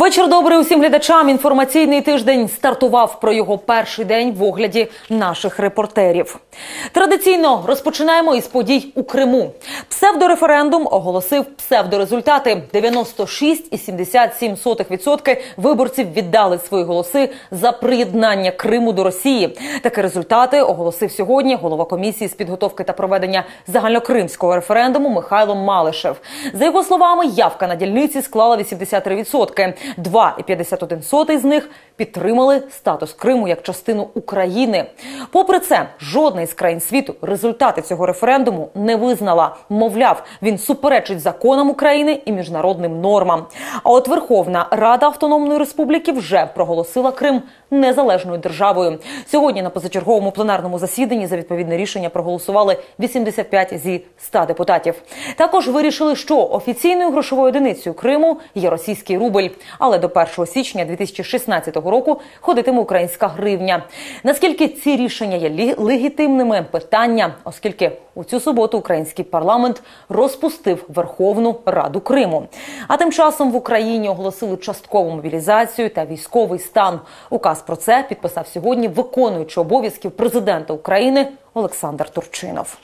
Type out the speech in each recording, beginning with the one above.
Вечір добрий усім глядачам. Інформаційний тиждень стартував про його перший день в огляді наших репортерів. Традиційно розпочинаємо із подій у Криму. Псевдореферендум оголосив псевдорезультати. 96,77% виборців віддали свої голоси за приєднання Криму до Росії. Такі результати оголосив сьогодні голова комісії з підготовки та проведення загальнокримського референдуму Михайло Малишев. За його словами, явка на дільниці склала 83%. 2,51 з них підтримали статус Криму як частину України. Попри це, жодна із країн світу результати цього референдуму не визнала. Мовляв, він суперечить законам України і міжнародним нормам. А от Верховна Рада Автономної Республіки вже проголосила Крим незалежною державою. Сьогодні на позачерговому пленарному засіданні за відповідне рішення проголосували 85 зі 100 депутатів. Також вирішили, що офіційною грошовою одиницею Криму є російський рубль, але до 1 січня 2016 року ходитиме українська гривня. Наскільки ці рішення є легітимними? Питання, оскільки у цю суботу український парламент розпустив Верховну Раду Криму. А тим часом в Україні оголосили часткову мобілізацію та військовий стан. Указ про це підписав сьогодні виконуючий обов'язків президента України Олександр Турчинов.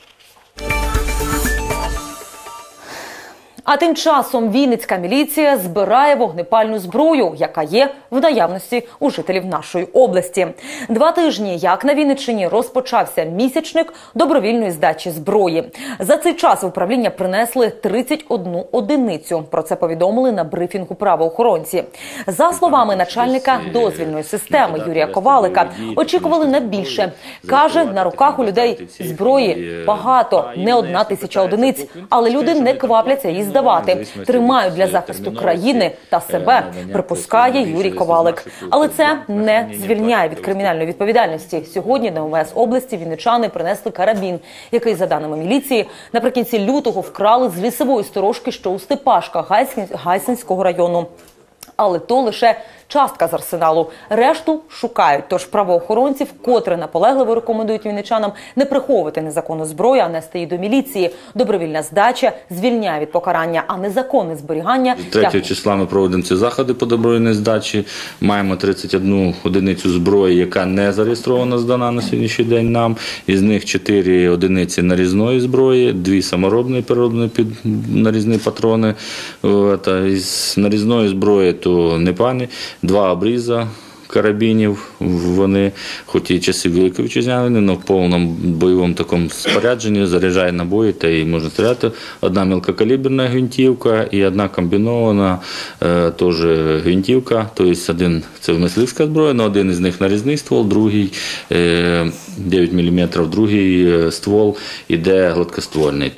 А тим часом Вінницька міліція збирає вогнепальну зброю, яка є в наявності у жителів нашої області. Два тижні, як на Вінниччині, розпочався місячник добровільної здачі зброї. За цей час в управління принесли 31 одиницю. Про це повідомили на брифінгу правоохоронці. За словами начальника дозвільної системи Юрія Ковалика, очікували на більше. каже на руках у людей зброї багато, не одна тисяча одиниць, але люди не квапляться її здавати. Тримають для захисту країни та себе, припускає Юрій Ковалик. Але це не звільняє від кримінальної відповідальності. Сьогодні на ОМС області вінничани принесли карабін, який, за даними міліції, наприкінці лютого вкрали з лісової сторожки, що у Степашках Гайсин- Гайсинського району. Але то лише частка з арсеналу. Решту шукають. Тож правоохоронці вкотре наполегливо рекомендують вінничанам не приховувати незаконну зброю, а нести її до міліції. Добровільна здача звільняє від покарання, а незаконне зберігання 3 числа ми проводимо ці заходи по добровільній здачі. Маємо 31 одиницю зброї, яка не зареєстрована, здана на сьогоднішній день нам. Із них 4 одиниці нарізної зброї, 2 саморобної переробної під нарізні патрони. От, а Із нарізної зброї то не пані, два обріза. Карабінів вони, хоч і часи Великої вітчизняної, але в повному бойовому такому спорядженні заряджає набої та і можна стріляти. Одна мілкокаліберна гвинтівка і одна комбінована е, теж гвинтівка. Тобто один це мисливська зброя, але один із них нарізний ствол, другий е, 9 мм, другий е, ствол іде гладкоствольний.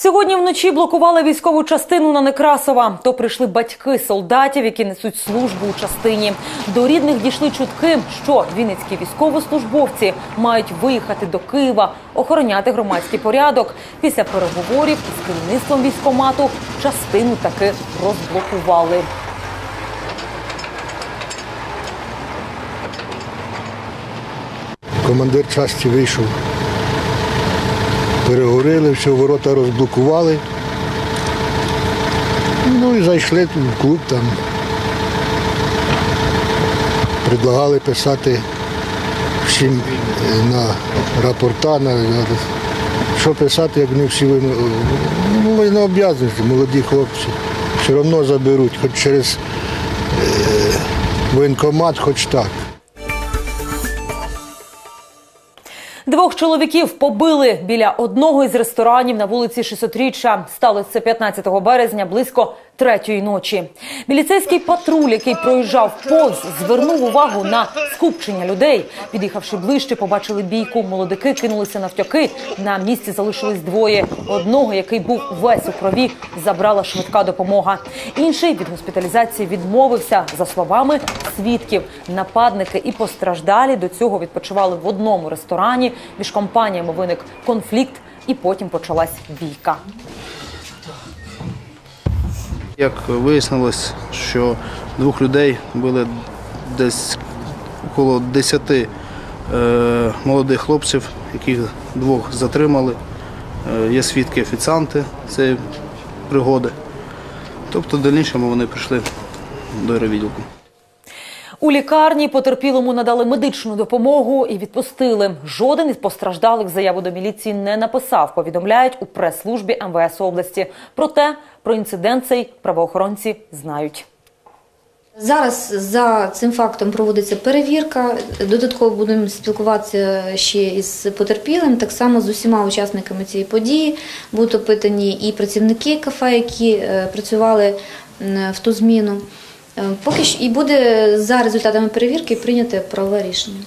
Сьогодні вночі блокували військову частину на Некрасова. То прийшли батьки солдатів, які несуть службу у частині. До рідних дійшли чутки, що вінницькі військовослужбовці мають виїхати до Києва, охороняти громадський порядок. Після переговорів із керівництвом військомату частину таки розблокували. Командир часті вийшов. Переговорили, все, ворота розблокували. Ну і зайшли в клуб там. Предлагали писати всім е, на рапорта, на, на- що писати, як вони всі вину- ну, ми не обов'язані, молоді хлопці. Все одно заберуть, хоч через е, воєнкомат, хоч так. Двох чоловіків побили біля одного із ресторанів на вулиці 600-річчя. Сталося це 15 березня близько третьої ночі. Міліцейський патруль, який проїжджав повз, звернув увагу на скупчення людей. Під'їхавши ближче, побачили бійку. Молодики кинулися навтьоки. На місці залишились двоє. Одного, який був весь у крові, забрала швидка допомога. Інший від госпіталізації відмовився. За словами свідків, нападники і постраждалі до цього відпочивали в одному ресторані. Між компаніями виник конфлікт, і потім почалась бійка. Як вияснилось, що двох людей били десь около 10 е, молодих хлопців, яких двох затримали. Е, є свідки офіціанти цієї пригоди. Тобто в дальнішому вони прийшли до аеровідділку. У лікарні потерпілому надали медичну допомогу і відпустили. Жоден із постраждалих заяву до міліції не написав. Повідомляють у прес-службі МВС області. Проте про інцидент цей правоохоронці знають. Зараз за цим фактом проводиться перевірка. Додатково будемо спілкуватися ще із потерпілим, так само з усіма учасниками цієї події. Будуть опитані і працівники кафе, які е, працювали в ту зміну. Е, Поки що і буде за результатами перевірки прийняте правове рішення.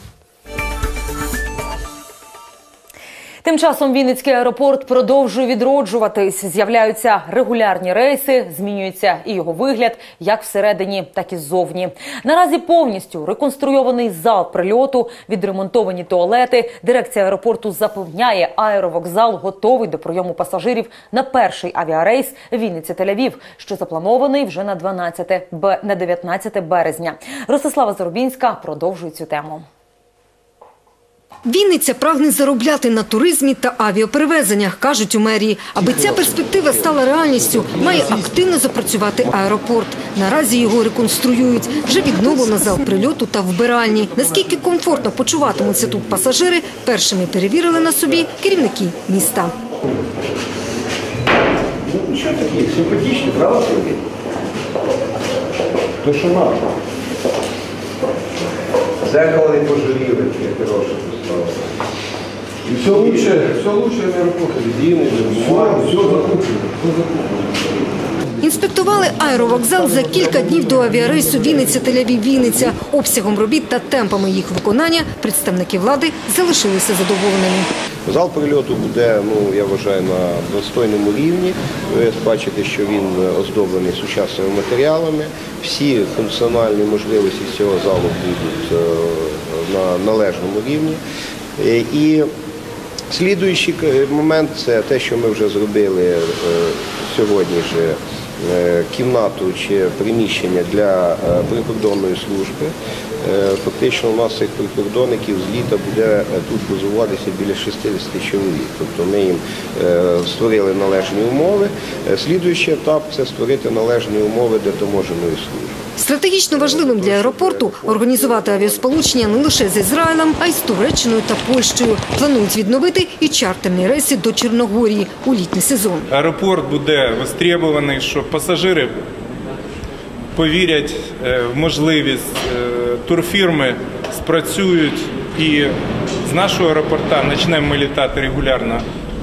Тим часом Вінницький аеропорт продовжує відроджуватись. З'являються регулярні рейси, змінюється і його вигляд, як всередині, так і ззовні. Наразі повністю реконструйований зал прильоту, відремонтовані туалети. Дирекція аеропорту запевняє, аеровокзал готовий до прийому пасажирів на перший авіарейс Вінниця Тель-Авів, що запланований вже на 12 б- на 19 березня. Ростислава Зарубінська продовжує цю тему. Вінниця прагне заробляти на туризмі та авіаперевезеннях, кажуть у мерії. Аби ця перспектива стала реальністю, має активно запрацювати аеропорт. Наразі його реконструюють. Вже відновлено зал прильоту та вбиральні. Наскільки комфортно почуватимуться тут пасажири, першими перевірили на собі керівники міста. Ну, що такі, симпатичні, правда? То що надо? Зеркало не пожаліли, я хороше поставили. І все лучше, все лучше не. Резини, все, все закуплено, все закуплено. Інспектували аеровокзал за кілька днів до авіарейсу Вінниця Тель-Авів Вінниця. Обсягом робіт та темпами їх виконання представники влади залишилися задоволеними. Зал прильоту буде, ну я вважаю, на достойному рівні. Ви бачите, що він оздоблений сучасними матеріалами. Всі функціональні можливості цього залу будуть е, на належному рівні. Е, І слідуючий е, момент це те, що ми вже зробили сьогодні ж кімнату чи приміщення для е, прикордонної служби. Е, Фактично у нас цих прикордонників з літа буде е, тут базуватися біля 60 чоловік. Тобто ми їм е, створили належні умови. Е, Слідуючий етап це створити належні умови для таможеної служби. Стратегічно важливим для аеропорту організувати авіасполучення не лише з Ізраїлем, а й з Туреччиною та Польщею. Планують відновити і чартерні рейси до Чорногорії у літній сезон. Аеропорт буде востребований, що пасажири повірять е, в можливість е, турфірми спрацюють і з нашого аеропорта почнемо ми літати регулярно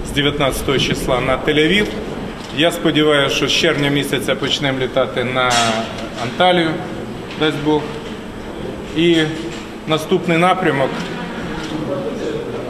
з 19 числа на Тель-Авів. Я сподіваюся, що з червня місяця почнемо літати на Анталію, дасть Бог. І наступний напрямок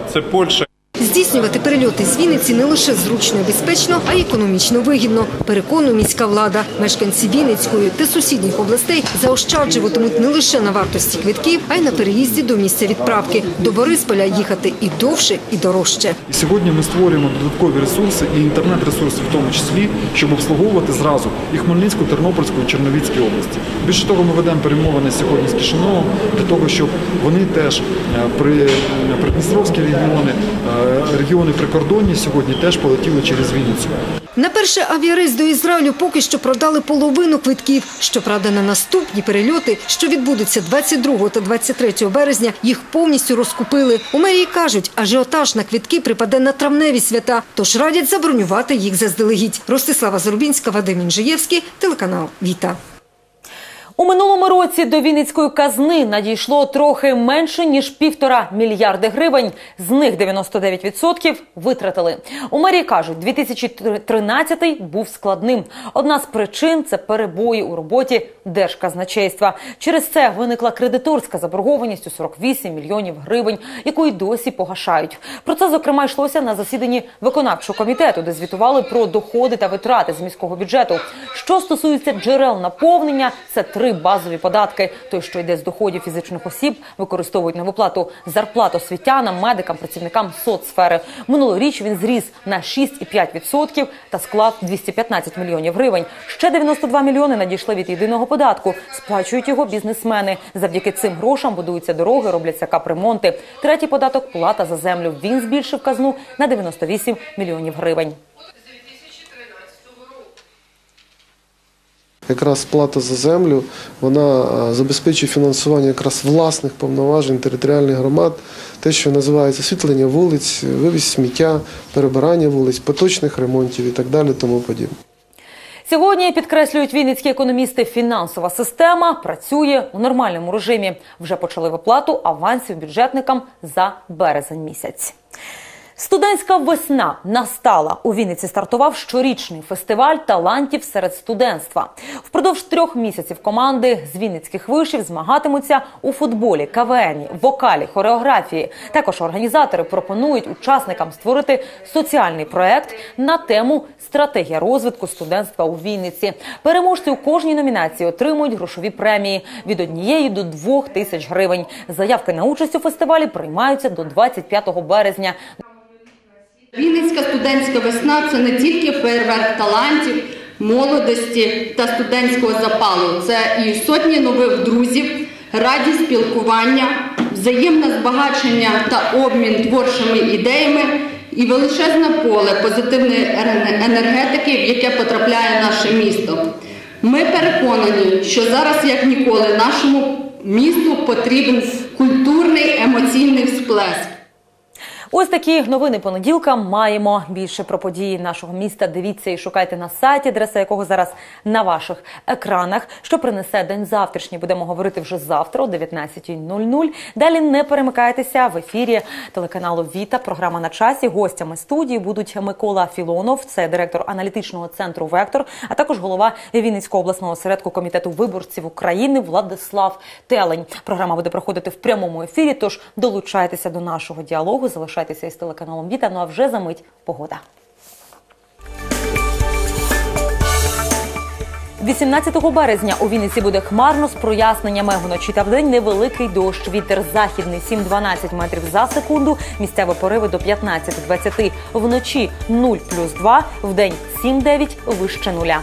це Польща. Здійснювати перельоти з Вінниці не лише зручно і безпечно, а й економічно вигідно. Переконує міська влада. Мешканці Вінницької та сусідніх областей заощаджуватимуть не лише на вартості квитків, а й на переїзді до місця відправки. До Борисполя їхати і довше, і дорожче. Сьогодні ми створюємо додаткові ресурси і інтернет-ресурси в тому числі, щоб обслуговувати зразу і Хмельницьку, Тернопільську, і Черновіцьку області. Більше того, ми ведемо перемовини сьогодні з Кишиновом для того, щоб вони теж е, при е, придністровські регіони, е, регіони прикордонні сьогодні теж полетіли через Вінницю. На перший авіарейс до Ізраїлю поки що продали половину квитків. Щоправда, на наступні перельоти, що відбудуться 22 та 23 березня, їх повністю розкупили. У мерії кажуть, ажіотаж на квитки припаде на травневі свята, тож радять забронювати їх заздалегідь. Ростислава Зарубінська, Вадим Інжиєвський, телеканал Віта. У минулому році до Вінницької казни надійшло трохи менше ніж півтора мільярди гривень. З них 99% витратили. У мерії кажуть, 2013 був складним. Одна з причин це перебої у роботі держказначейства. Через це виникла кредиторська заборгованість у 48 мільйонів гривень, яку й досі погашають. Про це зокрема йшлося на засіданні виконавчого комітету, де звітували про доходи та витрати з міського бюджету. Що стосується джерел наповнення, це три базові податки. Той, що йде з доходів фізичних осіб, використовують на виплату зарплат освітянам, медикам, працівникам соцсфери. Минулоріч він зріс на 6,5% та склав 215 мільйонів гривень. Ще 92 мільйони надійшли від єдиного податку. Сплачують його бізнесмени. Завдяки цим грошам будуються дороги, робляться капремонти. Третій податок плата за землю. Він збільшив казну на 98 мільйонів гривень. Якраз плата за землю, вона е, забезпечує фінансування якраз власних повноважень територіальних громад, те, що називається освітлення вулиць, вивіз сміття, перебирання вулиць, поточних ремонтів і так далі, тому подібне. Сьогодні підкреслюють вінницькі економісти. Фінансова система працює у нормальному режимі. Вже почали виплату авансів бюджетникам за березень місяць. Студентська весна настала. У Вінниці стартував щорічний фестиваль талантів серед студентства. Впродовж трьох місяців команди з вінницьких вишів змагатимуться у футболі, КВНі, вокалі, хореографії. Також організатори пропонують учасникам створити соціальний проект на тему стратегія розвитку студентства у Вінниці. Переможці у кожній номінації отримують грошові премії від однієї до двох тисяч гривень. Заявки на участь у фестивалі приймаються до 25 березня. Вінницька студентська весна це не тільки фейерверк талантів, молодості та студентського запалу. Це і сотні нових друзів, радість спілкування, взаємне збагачення та обмін творчими ідеями і величезне поле позитивної енергетики, в яке потрапляє наше місто. Ми переконані, що зараз, як ніколи, нашому місту потрібен культурний емоційний всплеск. Ось такі новини понеділка. Маємо більше про події нашого міста. Дивіться і шукайте на сайті, адреса якого зараз на ваших екранах. Що принесе день завтрашній? Будемо говорити вже завтра о 19.00. Далі не перемикайтеся в ефірі телеканалу Віта. Програма на часі. Гостями студії будуть Микола Філонов, це директор аналітичного центру Вектор, а також голова Вінницького обласного осередку комітету виборців України Владислав Телень. Програма буде проходити в прямому ефірі. Тож долучайтеся до нашого діалогу. Залишайтеся із телеканалом Віта. Ну а вже за мить погода. 18 березня у Вінниці буде хмарно з проясненнями. Вночі та вдень невеликий дощ. Вітер західний 7-12 метрів за секунду. Місцеві пориви до 15-20. Вночі 0 плюс 2, вдень 7-9 вище нуля.